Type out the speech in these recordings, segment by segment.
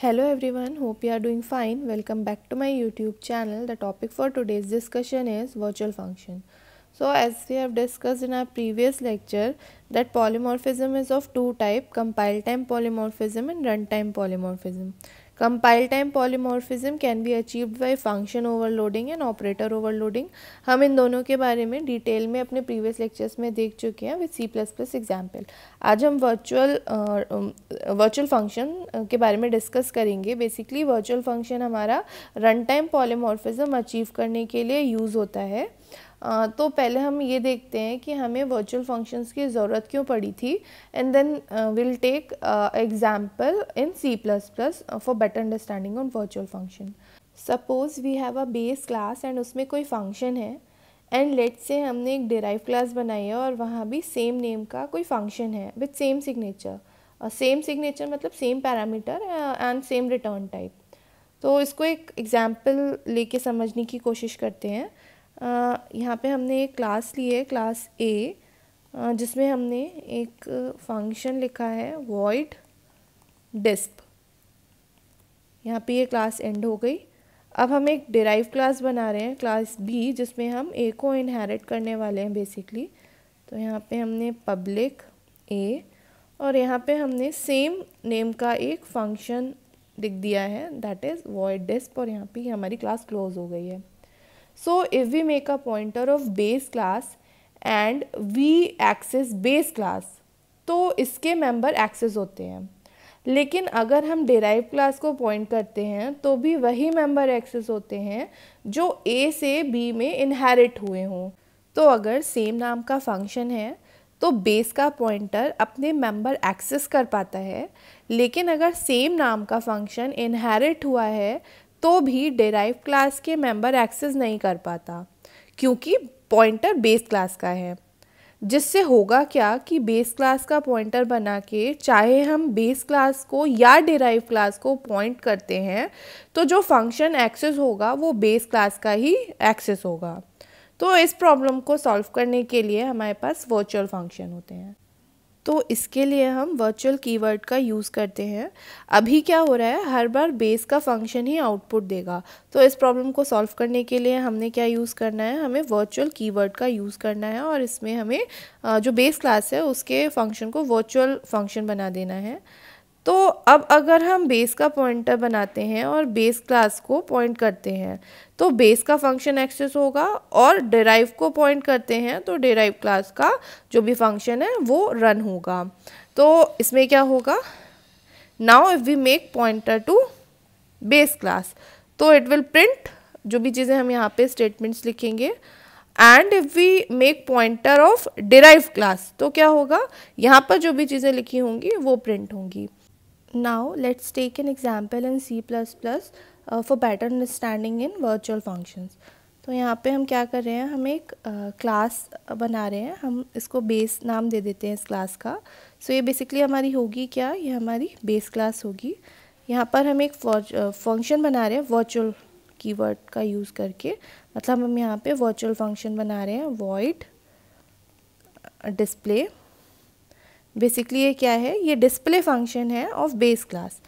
Hello everyone, hope you are doing fine. Welcome back to my YouTube channel. The topic for today's discussion is virtual function. So as we have discussed in our previous lecture that polymorphism is of two type compile time polymorphism and runtime polymorphism. Compile time polymorphism can be achieved by function overloading and operator overloading हम इन दोनों के बारे में detail में अपने previous lectures में देख चुके हैं with C plus plus example आज हम वर्चुअल वर्चुअल फ़ंक्शन के बारे में डिस्कस करेंगे. बेसिकली वर्चुअल फ़ंक्शन हमारा रन टाइम पॉलीमॉर्फिज्म अचीव करने के लिए यूज़ होता है. तो पहले हम ये देखते हैं कि हमें वर्चुअल फ़ंक्शंस की ज़रूरत क्यों पड़ी थी? And then will take example in C plus plus for better understanding on virtual function suppose we have a base class and उसमें कोई फ़ंक्शन है एंड लेट से हमने एक डिराइव क्लास बनाई है और वहाँ भी सेम नेम का कोई फ़ंक्शन है with same signature same signature मतलब same parameter and same return type तो इसको एक एग्ज़ाम्पल लेके समझने की कोशिश करते हैं. यहाँ पे हमने एक क्लास ली है क्लास ए जिसमें हमने एक फ़ंक्शन लिखा है वॉइड डिस्प यहाँ पे ये क्लास एंड हो गई। अब हम एक डिराइव क्लास बना रहे हैं क्लास बी जिसमें हम ए को इनहेरिट करने वाले हैं बेसिकली तो यहाँ पे हमने पब्लिक ए और यहाँ पे हमने सेम नेम का एक फ़ंक्शन लिख दिया है दैट इज़ वॉइड डिस्प और यहाँ पे हमारी क्लास क्लोज हो गई है। So, if we make a pointer of base class and we access base class तो इसके मेंबर एक्सेस होते हैं। लेकिन अगर हम डिराइव क्लास को पॉइंट करते हैं तो भी वही मेंबर एक्सेस होते हैं जो ए से बी में इनहेरिट हुए हों। तो अगर सेम नाम का फ़ंक्शन है तो बेस का पॉइंटर अपने मेंबर एक्सेस कर पाता है। लेकिन अगर सेम नाम का फ़ंक्शन इनहेरिट हुआ है तो भी डेराइव क्लास के मेंबर एक्सेस नहीं कर पाता, क्योंकि पॉइंटर बेस क्लास का है। जिससे होगा क्या कि बेस क्लास का पॉइंटर बना के चाहे हम बेस क्लास को या डिराइव क्लास को पॉइंट करते हैं तो जो फ़ंक्शन एक्सेस होगा वो बेस क्लास का ही एक्सेस होगा। तो इस प्रॉब्लम को सॉल्व करने के लिए हमारे पास वर्चुअल फ़ंक्शन होते हैं। तो इसके लिए हम वर्चुअल कीवर्ड का यूज़ करते हैं। अभी क्या हो रहा है? हर बार बेस का फ़ंक्शन ही आउटपुट देगा। तो इस प्रॉब्लम को सॉल्व करने के लिए हमने क्या यूज़ करना है? हमें वर्चुअल कीवर्ड का यूज़ करना है और इसमें हमें जो बेस क्लास है उसके फ़ंक्शन को वर्चुअल फ़ंक्शन बना देना है। तो अब अगर हम बेस का पॉइंटर बनाते हैं और बेस क्लास को पॉइंट करते हैं तो बेस का फ़ंक्शन एक्सेस होगा और डेराइव को पॉइंट करते हैं तो डेराइव क्लास का जो भी फ़ंक्शन है, वो रन होगा। तो इसमें क्या होगा? Now if we make pointer to base class तो इट विल प्रिंट जो भी चीज़ें हम यहाँ पे स्टेटमेंट्स लिखेंगे and if we make pointer of derive class तो क्या होगा? यहाँ पर जो भी चीज़ें लिखी होंगी, वो प्रिंट होंगी। Now let's take an example in C++ uh, for better understanding in virtual functions. तो यहाँ पे हम क्या कर रहे हैं? हम एक क्लास uh, बना रहे हैं। हम इसको बेस नाम दे देते हैं इस क्लास का। सो so, ये बेसिकली हमारी होगी क्या? ये हमारी बेस क्लास होगी। यहाँ पर हम एक फ़ंक्शन uh, बना रहे हैं वर्चुअल कीवर्ड का यूज़ करके। मतलब हम यहाँ पे वर्चुअल फ़ंक्शन बना रहे हैं वॉइड डिस्प्ले बेसिकली ये क्या है? ये डिस्प्ले फ़ंक्शन है ऑफ़ बेस क्लास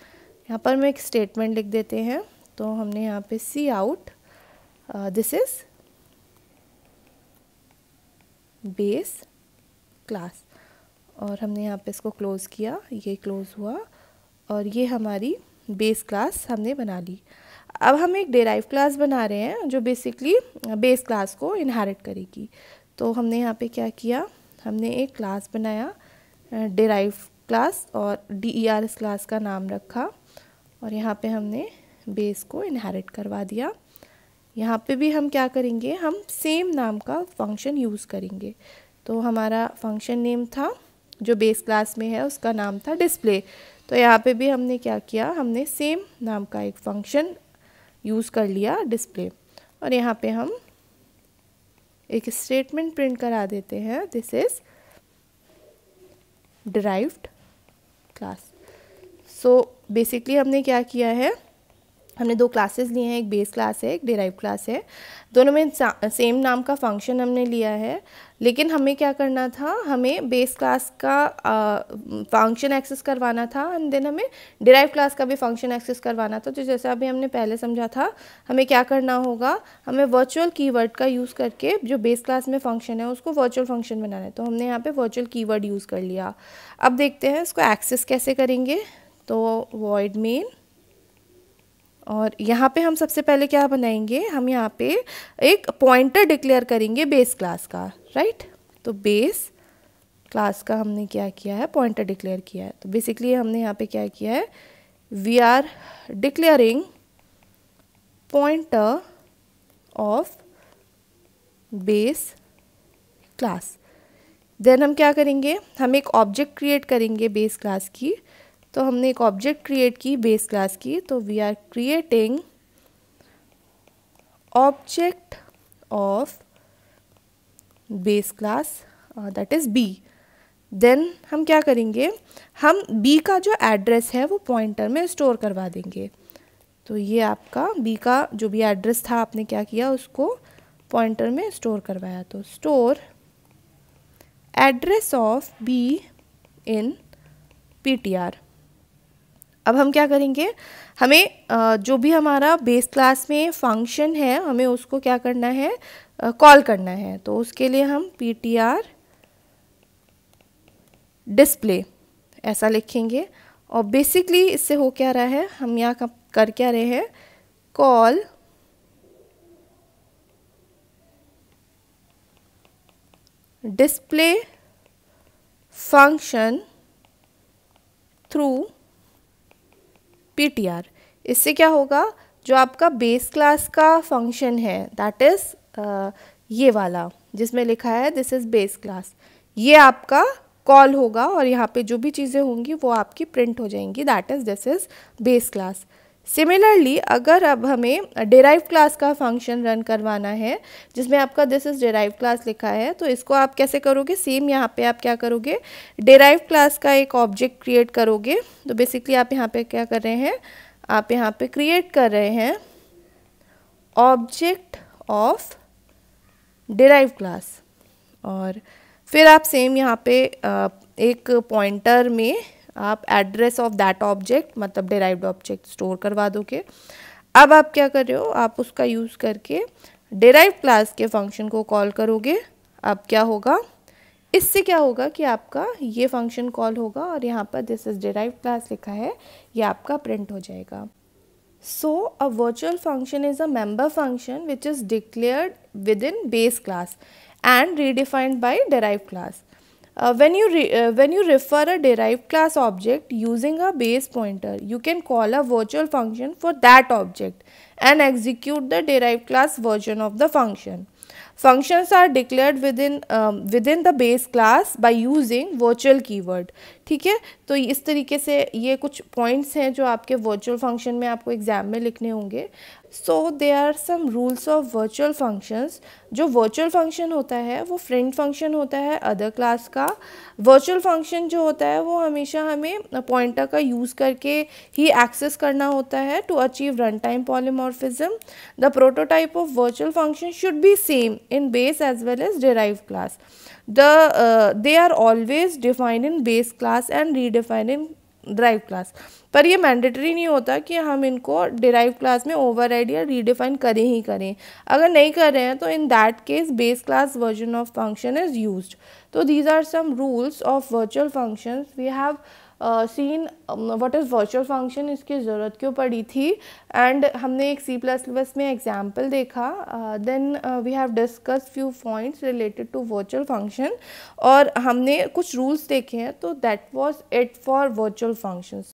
यहाँ पर मैं एक स्टेटमेंट लिख देते हैं। तो हमने यहाँ पे C out this is base class और हमने यहाँ पे इसको क्लोज़ किया। ये क्लोज़ हुआ। और ये हमारी बेस क्लास हमने बना ली। अब हम एक डेराइव क्लास बना रहे हैं, जो बेसिकली बेस क्लास को इनहेरिट करेगी। तो हमने यहाँ पे क्या किया? हमने एक क्लास बनाया। डिराइव क्लास और D E R S class का नाम रखा और यहाँ पे हमने बेस को इनहेरिट करवा दिया। यहाँ पे भी हम क्या करेंगे, हम सेम नाम का फ़ंक्शन यूज़ करेंगे। तो हमारा फ़ंक्शन नेम था, जो बेस क्लास में है, उसका नाम था डिस्प्ले तो यहाँ पे भी हमने क्या किया, हमने सेम नाम का एक फ़ंक्शन यूज़ कर लिया डिस्प्ले और यहाँ पे हम एक स्टेटमेंट प्रिंट करा देते हैं। This is derived class so basically हमने क्या किया है? हमने दो क्लासेस लिए हैं, एक बेस क्लास है, एक डिराइव क्लास है। दोनों में सेम नाम का फ़ंक्शन हमने लिया है। लेकिन हमें क्या करना था? हमें बेस क्लास का फ़ंक्शन एक्सेस करवाना था एंड देन हमें डिराइव क्लास का भी फ़ंक्शन एक्सेस करवाना था। तो जैसे अभी हमने पहले समझा था, हमें क्या करना होगा? हमें वर्चुअल कीवर्ड का यूज़ करके जो बेस क्लास में फ़ंक्शन है, उसको वर्चुअल फ़ंक्शन बनाना है। तो हमने यहाँ पे वर्चुअल कीवर्ड यूज़ कर लिया। अब देखते हैं इसको एक्सेस कैसे करेंगे। तो वॉइड मेन और यहाँ पे हम सबसे पहले क्या बनाएँगे? हम यहाँ पे एक पॉइंटर डिक्लेयर करेंगे बेस क्लास का राइट तो बेस क्लास का हमने क्या किया है? पॉइंटर डिक्लेयर किया है। तो बेसिकली हमने यहाँ पे क्या किया है? We are declaring pointer of base class then हम क्या करेंगे? हम एक ऑब्जेक्ट क्रिएट करेंगे बेस क्लास की। तो हमने एक ऑब्जेक्ट क्रिएट की बेस क्लास की तो we are creating object of base class that is B then हम क्या करेंगे? हम बी का जो एड्रेस है, वो पॉइंटर में स्टोर करवा देंगे। तो ये आपका बी का जो भी एड्रेस था, आपने क्या किया? उसको पॉइंटर में स्टोर करवाया। तो store address of B in PTR अब हम क्या करेंगे? हमें जो भी हमारा बेस क्लास में फ़ंक्शन है, हमें उसको क्या करना है? कॉल करना है। तो उसके लिए हम पी टी आर डिस्प्ले ऐसा लिखेंगे। और बेसिकली इससे हो क्या रहा है? हम यहाँ कर क्या रहे हैं? Call display function through PTR इससे क्या होगा? जो आपका बेस क्लास का फ़ंक्शन है दैट इज़ ये वाला, जिसमें लिखा है दिस इज़ बेस क्लास ये आपका कॉल होगा और यहाँ पे जो भी चीज़ें होंगी, वो आपकी प्रिंट हो जाएँगी. That is this is base class similarly अगर अब हमें डेराइव क्लास का फ़ंक्शन रन करवाना है, जिसमें आपका दिस इज़ डेराइव क्लास लिखा है तो इसको आप कैसे करोगे? सेम यहाँ पे आप क्या करोगे? डेराइव क्लास का एक ऑब्जेक्ट क्रिएट करोगे। तो बेसिकली आप यहाँ पे क्या कर रहे हैं? आप यहाँ पे क्रिएट कर रहे हैं ऑब्जेक्ट ऑफ़ डेराइव क्लास और फिर आप सेम यहाँ पे एक पॉइंटर में आप एड्रेस ऑफ़ दैट ऑब्जेक्ट मतलब डिराइव्ड ऑब्जेक्ट स्टोर करवा दोगे। अब आप क्या कर रहे हो, आप उसका यूज़ करके डिराइव क्लास के फ़ंक्शन को कॉल करोगे। अब क्या होगा, इससे क्या होगा कि आपका ये फ़ंक्शन कॉल होगा और यहाँ पर दिस इज़ डिराइव क्लास लिखा है, ये आपका प्रिंट हो जाएगा। So a virtual function is a member function which is declared within base class and redefined by derive class. Uh, when you uh, when you refer a derived class object using a base pointer, you can call a virtual function for that object and execute the derived class version of the function. Functions are declared within um, within the base class by using virtual keyword. ठीक है तो इस तरीके से ये कुछ points हैं जो आपके वर्चुअल फ़ंक्शन में आपको एग्ज़ाम में लिखने होंगे so they are some rules of virtual functions जो वर्चुअल फ़ंक्शन होता है वो फ्रेंड फ़ंक्शन होता है अदर क्लास का वर्चुअल फ़ंक्शन जो होता है वो हमेशा हमें पॉइंटर का यूज़ करके ही एक्सेस करना होता है to achieve run time polymorphism the prototype of virtual function should be same in base as well as derive class the uh, they are always defined in base class and redefined in derived class पर ये mandatory नहीं होता कि हम इनको derive class में over या redefine करें ही करें। अगर नहीं कर रहे हैं तो in that case base class version of function is used तो these are some rules of virtual functions we have seen what is virtual function इसकी ज़रूरत क्यों पड़ी थी? एंड हमने एक सी प्लस प्लस में एग्ज़ाम्पल देखा then we have discuss few points related to virtual function और हमने कुछ रूल्स देखे हैं तो that was it for virtual functions